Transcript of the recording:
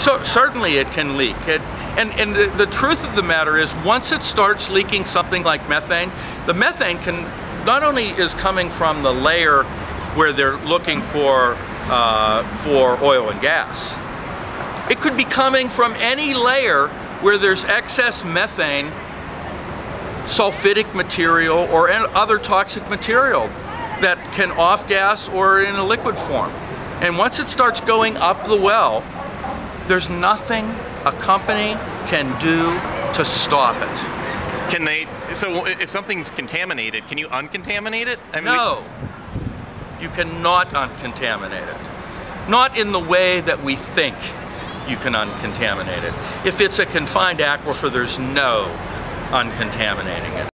So certainly it can leak. It, and and the, the truth of the matter is once it starts leaking something like methane, the methane can not only is coming from the layer where they're looking for uh, for oil and gas. It could be coming from any layer where there's excess methane, sulfidic material, or other toxic material that can off gas or in a liquid form. And once it starts going up the well, there's nothing a company can do to stop it. Can they, so if something's contaminated, can you uncontaminate it? I mean, no, you cannot uncontaminate it. Not in the way that we think you can uncontaminate it. If it's a confined aquifer, there's no uncontaminating it.